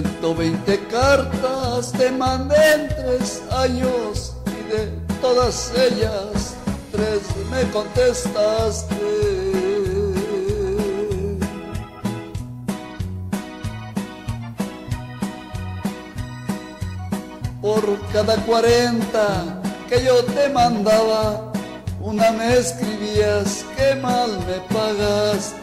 120 cartas te mandé en tres años y de todas ellas tres me contestaste. Por cada 40 que yo te mandaba, una me escribías que mal me pagaste.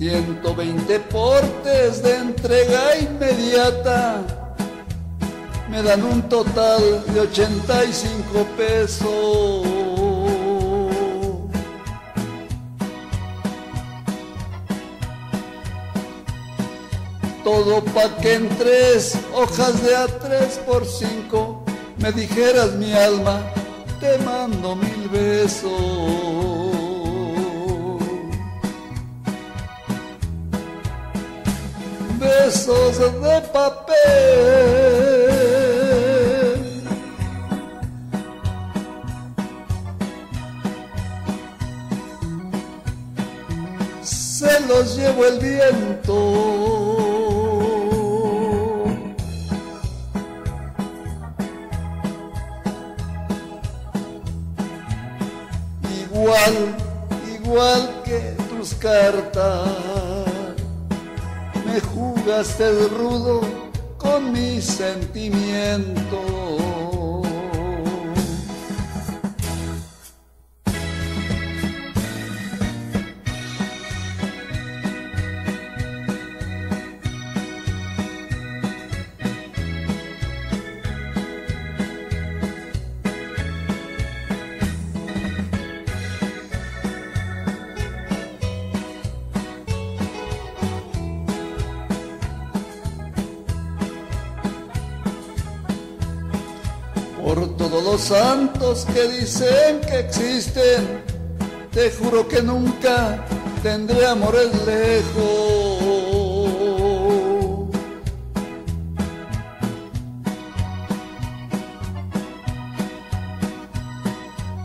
Ciento veinte portes de entrega inmediata me dan un total de 85 pesos. Todo pa' que en tres hojas de a tres por cinco me dijeras mi alma, te mando mil besos. Besos de papel. Se los llevo el viento. Sentimientos. Todos los santos que dicen que existen, te juro que nunca tendré amores lejos.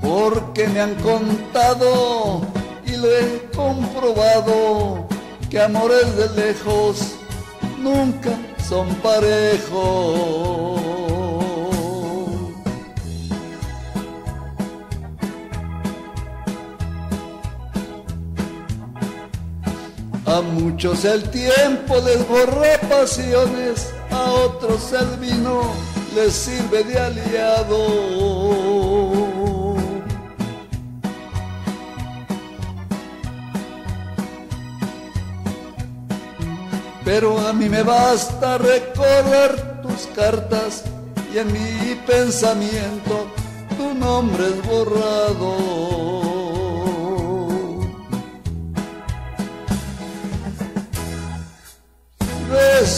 Porque me han contado y lo he comprobado que amores de lejos nunca son parejos. A muchos el tiempo les borra pasiones, a otros el vino les sirve de aliado. Pero a mí me basta recordar tus cartas y en mi pensamiento tu nombre es borrado.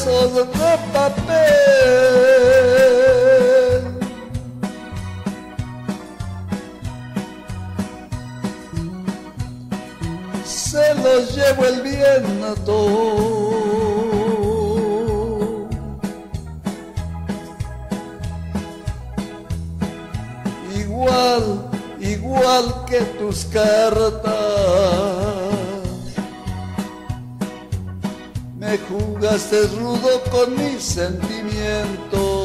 De papel. Se los llevo el viento. Igual, igual que tus cartas. Me jugaste rudo con mis sentimientos.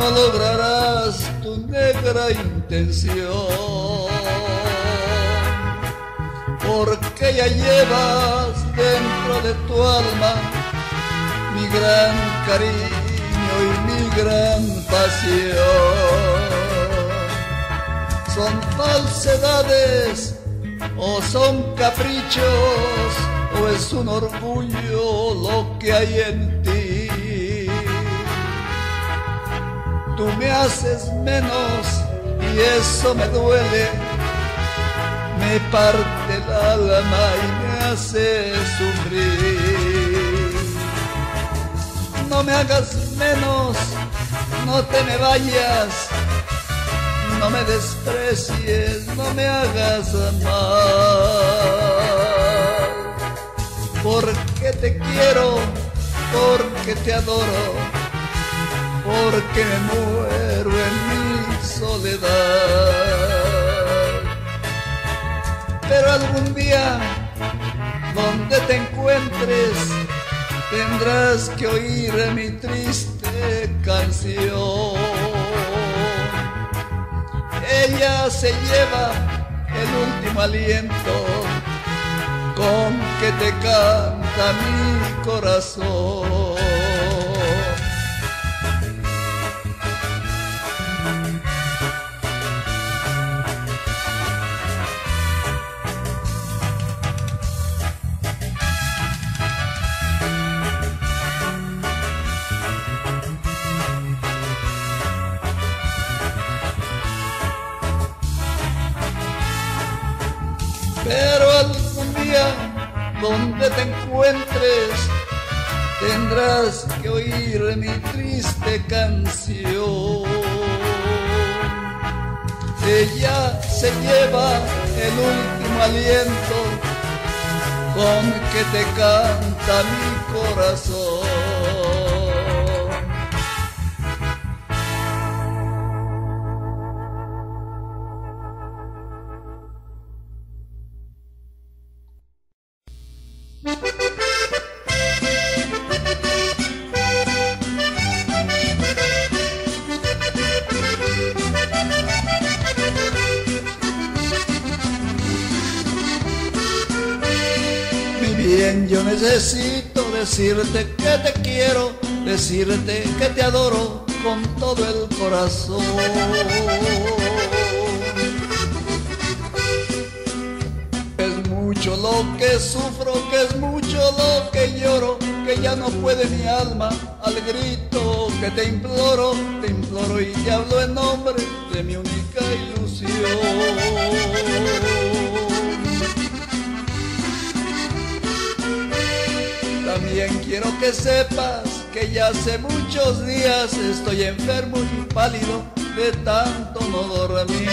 No lograrás tu negra intención. porque ya llevas dentro de tu alma mi gran cariño y mi gran pasión. Son falsedades o son caprichos o es un orgullo lo que hay en ti. Tú me haces menos y eso me duele, me parte el alma y me hace sufrir. No me hagas menos, no te me vayas, no me desprecies, no me hagas mal. Porque te quiero, porque te adoro, porque me muero en mi soledad. Pero algún día, donde te encuentres, tendrás que oír mi triste canción. Ella se lleva el último aliento con que te canta mi corazón. Donde te encuentres, tendrás que oír mi triste canción. Ella se lleva el último aliento con que te canta mi corazón. Que te adoro con todo el corazón. Es mucho lo que sufro, que es mucho lo que lloro, que ya no puede mi alma al grito que te imploro, te imploro y te hablo en nombre de mi única ilusión. También quiero que sepas que ya hace muchos días estoy enfermo y pálido de tanto no dormir.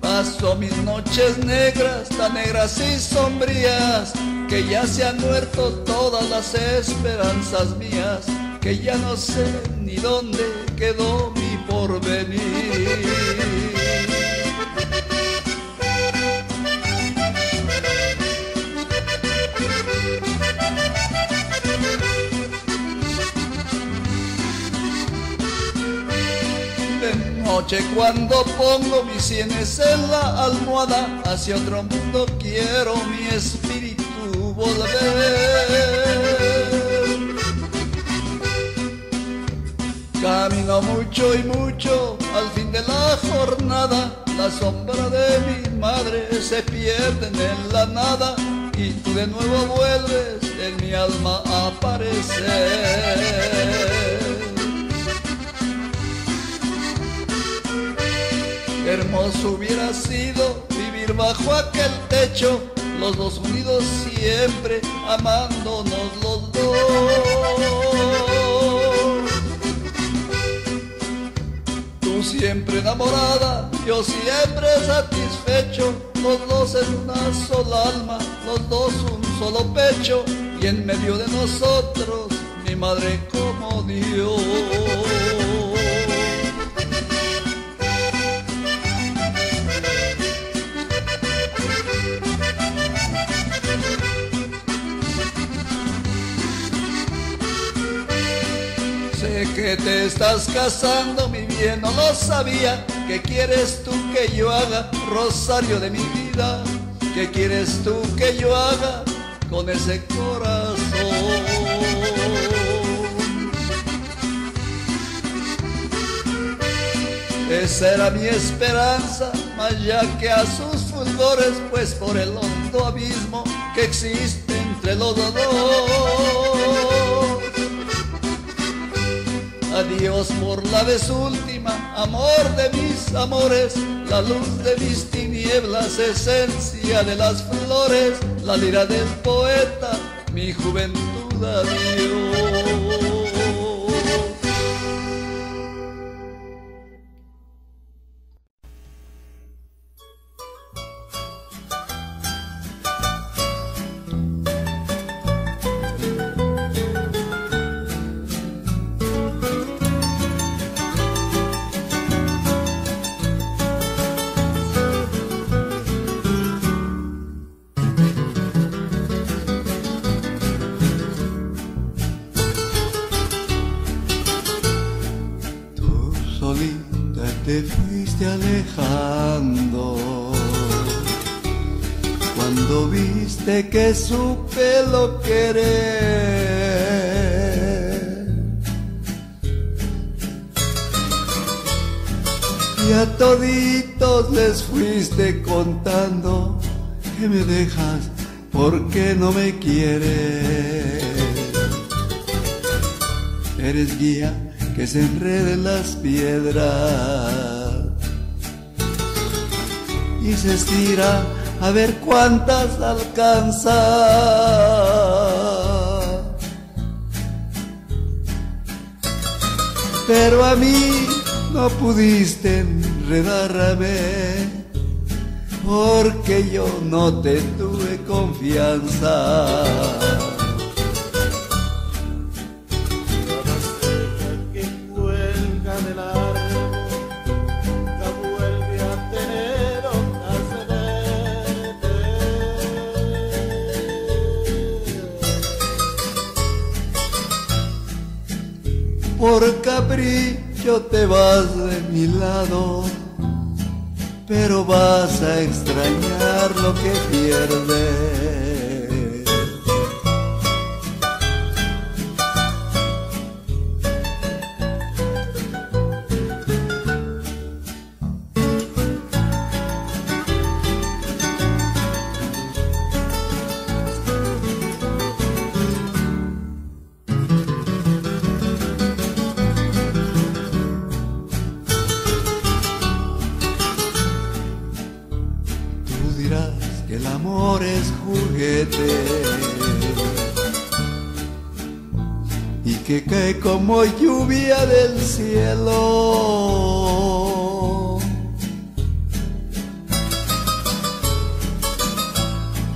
Paso mis noches negras, tan negras y sombrías, que ya se han muerto todas las esperanzas mías, que ya no sé ni dónde quedó mi porvenir. Noche cuando pongo mis sienes en la almohada, hacia otro mundo quiero mi espíritu volver. Camino mucho y mucho al fin de la jornada, la sombra de mi madre se pierde en la nada y tú de nuevo vuelves en mi alma a aparecer. Hermoso hubiera sido vivir bajo aquel techo, los dos unidos siempre, amándonos los dos. Tú siempre enamorada, yo siempre satisfecho, los dos en una sola alma, los dos un solo pecho, y en medio de nosotros mi madre como Dios. Te estás casando, mi bien, no lo sabía. ¿qué quieres tú que yo haga, Rosario de mi vida? ¿Qué quieres tú que yo haga con ese corazón? Esa era mi esperanza, más ya que a sus fulgores, pues por el hondo abismo que existe entre los dos. Adiós por la vez amor de mis amores, la luz de mis tinieblas, esencia de las flores, la lira del poeta, mi juventud adiós. Que supe lo querer. Y a toditos les fuiste contando que me dejas porque no me quieres. Eres guía que se enrede en las piedras y se estira a ver cuántas alcanza. Pero a mí no pudiste enredarme porque yo no te tuve confianza. Por capricho te vas de mi lado, pero vas a extrañar lo que pierdes. Como lluvia del cielo.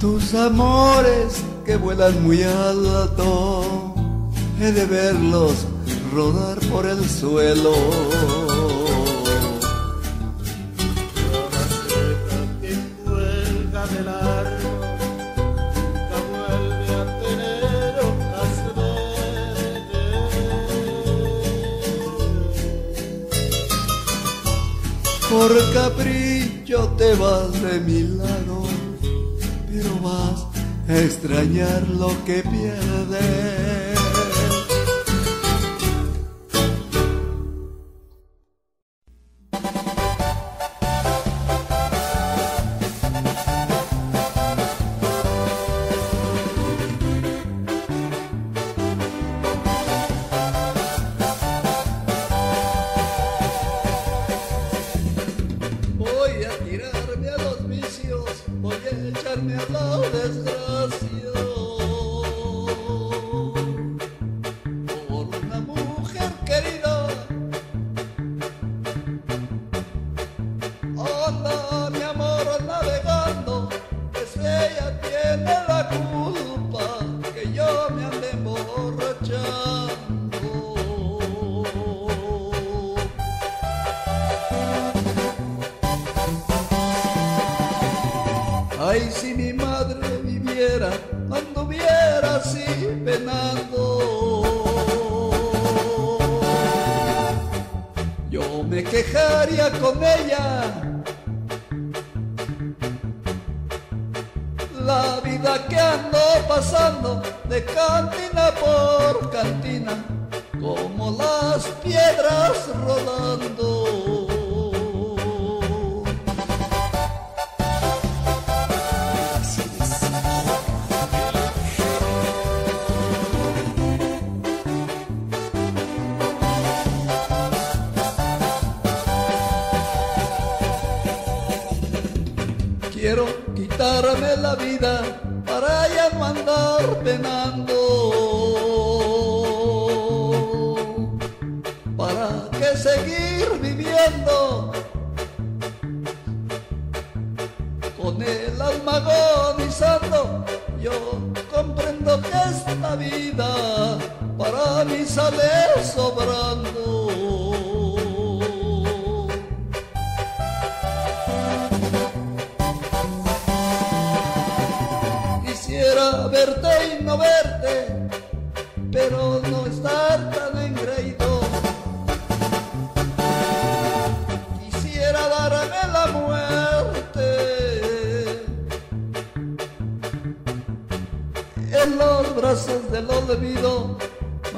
Tus amores que vuelan muy alto, he de verlos rodar por el suelo. Por capricho te vas de mi lado, pero vas a extrañar lo que pierdes. culpa que yo me ande emborrachando. Ay, si mi madre viviera, anduviera así penando. Yo me quejaría con ella pasando de cantina por cantina, como las piedras rodando. Quiero quitarme la vida no andar penando. ¿Para qué seguir viviendo?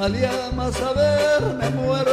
Valía más haberme muerto